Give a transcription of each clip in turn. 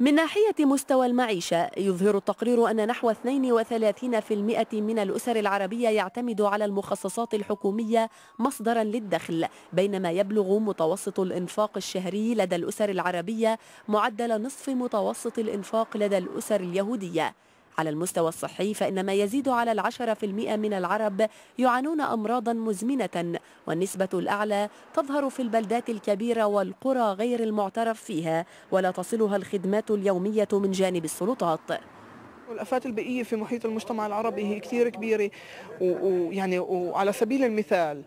من ناحية مستوى المعيشة يظهر التقرير أن نحو 32% من الأسر العربية يعتمد على المخصصات الحكومية مصدرا للدخل بينما يبلغ متوسط الإنفاق الشهري لدى الأسر العربية معدل نصف متوسط الإنفاق لدى الأسر اليهودية. على المستوى الصحي فإن ما يزيد على العشرة في المئة من العرب يعانون أمراضا مزمنة والنسبة الأعلى تظهر في البلدات الكبيرة والقرى غير المعترف فيها ولا تصلها الخدمات اليومية من جانب السلطات. الافات البيئية في محيط المجتمع العربي هي كثير كبيرة ويعني وعلى سبيل المثال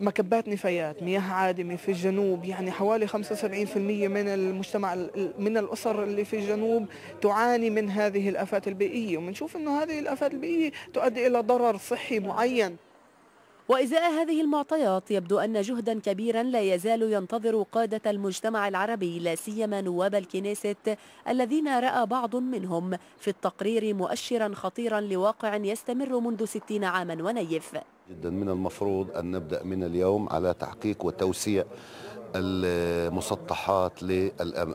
مكبات نفايات مياه عادمة في الجنوب يعني حوالي 75% من المجتمع من الأسر اللي في الجنوب تعاني من هذه الآفات البيئية. وبنشوف أنه هذه الآفات البيئية تؤدي إلى ضرر صحي معين. وإزاء هذه المعطيات يبدو أن جهدا كبيرا لا يزال ينتظر قادة المجتمع العربي لا سيما نواب الكنيست الذين رأى بعض منهم في التقرير مؤشرا خطيرا لواقع يستمر منذ ستين عاما ونيف. جدا من المفروض أن نبدأ من اليوم على تحقيق وتوسيع المسطحات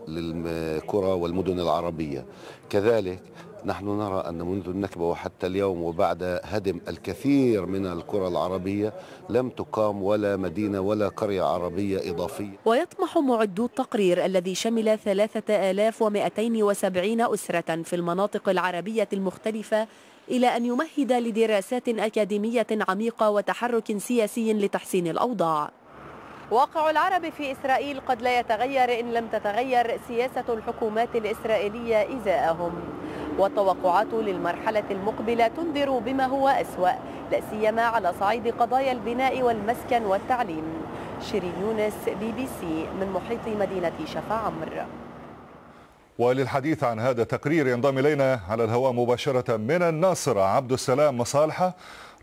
للقرى والمدن العربية. كذلك نحن نرى أن منذ النكبة وحتى اليوم وبعد هدم الكثير من القرى العربية لم تقام ولا مدينة ولا قرية عربية إضافية. ويطمح معدو التقرير الذي شمل 3270 أسرة في المناطق العربية المختلفة إلى أن يمهد لدراسات أكاديمية عميقة وتحرك سياسي لتحسين الأوضاع. واقع العرب في إسرائيل قد لا يتغير إن لم تتغير سياسة الحكومات الإسرائيلية إزاءهم. والتوقعات للمرحلة المقبلة تنذر بما هو أسوأ لا سيما على صعيد قضايا البناء والمسكن والتعليم. شيرين يونس بي بي سي من محيط مدينة شفا عمر وللحديث عن هذا التقرير ينضم إلينا على الهواء مباشرة من الناصرة عبد السلام مصالحة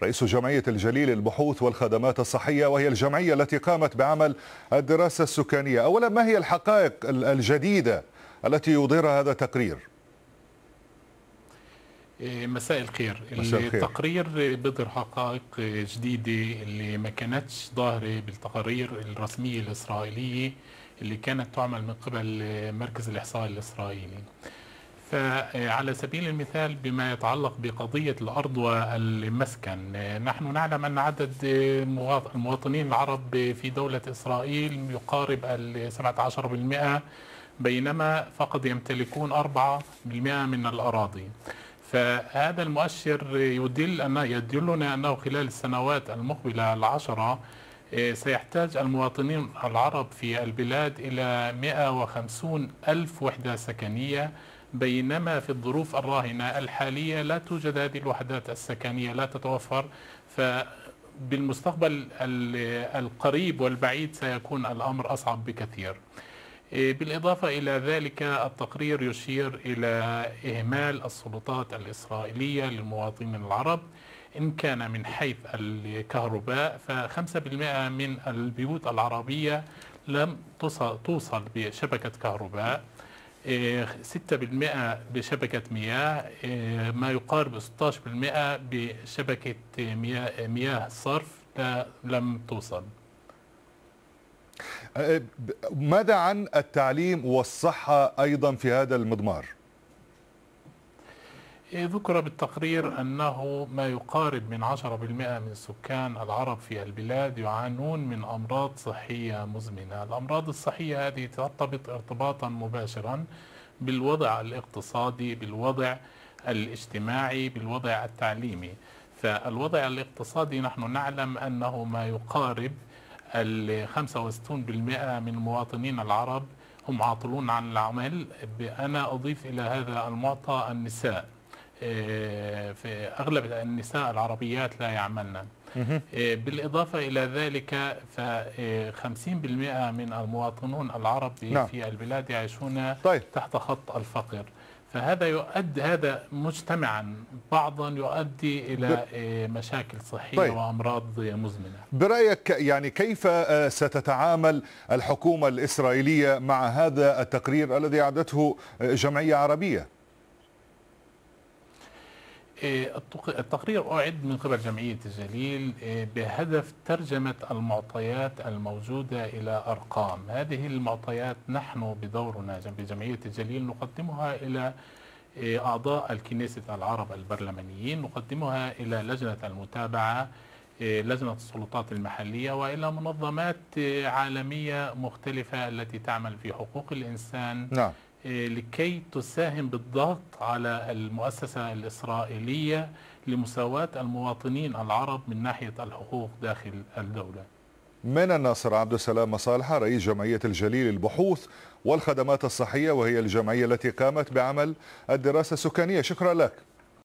رئيس جمعية الجليل للبحوث والخدمات الصحية وهي الجمعية التي قامت بعمل الدراسة السكانية. أولا ما هي الحقائق الجديدة التي يظهرها هذا التقرير؟ مساء الخير. مساء الخير. التقرير بيظهر حقائق جديدة اللي ما كانتش ظاهرة بالتقارير الرسمية الإسرائيلية اللي كانت تعمل من قبل مركز الإحصاء الإسرائيلي. فعلى سبيل المثال بما يتعلق بقضية الأرض والمسكن نحن نعلم أن عدد المواطنين العرب في دولة إسرائيل يقارب ال 17% بينما فقط يمتلكون 4% من الأراضي. فهذا المؤشر يدل أن يدلنا أنه خلال السنوات المقبلة العشرة إيه، سيحتاج المواطنين العرب في البلاد إلى 150 ألف وحدة سكنية بينما في الظروف الراهنة الحالية لا توجد هذه الوحدات السكنية لا تتوفر. فبالمستقبل القريب والبعيد سيكون الأمر أصعب بكثير. بالإضافة إلى ذلك التقرير يشير إلى إهمال السلطات الإسرائيلية للمواطنين العرب. إن كان من حيث الكهرباء ف5% من البيوت العربية لم توصل بشبكة كهرباء. 6% إيه، بشبكة مياه. إيه، ما يقارب 16% بشبكة مياه, الصرف لم توصل. ماذا عن التعليم والصحة أيضا في هذا المضمار؟ إيه، ذكر بالتقرير أنه ما يقارب من 10% من سكان العرب في البلاد يعانون من أمراض صحية مزمنة الأمراض الصحية هذه ترتبط ارتباطا مباشرا بالوضع الاقتصادي بالوضع الاجتماعي بالوضع التعليمي فالوضع الاقتصادي نحن نعلم أنه ما يقارب ال 65% من المواطنين العرب هم عاطلون عن العمل أنا أضيف إلى هذا المعطى النساء آه، في أغلب النساء العربيات لا يعملن آه، بالإضافة إلى ذلك ف 50% آه، من المواطنون العرب نعم. في البلاد يعيشون طيب. تحت خط الفقر فهذا يؤدي هذا مجتمعا بعضا يؤدي إلى مشاكل صحية طيب. وأمراض مزمنة. برأيك يعني كيف ستتعامل الحكومة الإسرائيلية مع هذا التقرير الذي أعدته جمعية عربية؟ إيه، التقرير أعد من قبل جمعية الجليل إيه، بهدف ترجمة المعطيات الموجودة إلى أرقام. هذه المعطيات نحن بدورنا بجمعية الجليل نقدمها إلى إيه، أعضاء الكنيسة العرب البرلمانيين نقدمها إلى لجنة المتابعة لجنة السلطات المحلية وإلى منظمات عالمية مختلفة التي تعمل في حقوق الإنسان نعم. لكي تساهم بالضغط على المؤسسة الإسرائيلية لمساواة المواطنين العرب من ناحية الحقوق داخل الدولة. من الناصر عبد السلام مصالحة رئيس جمعية الجليل البحوث والخدمات الصحية وهي الجمعية التي قامت بعمل الدراسة السكانية. شكرا لك.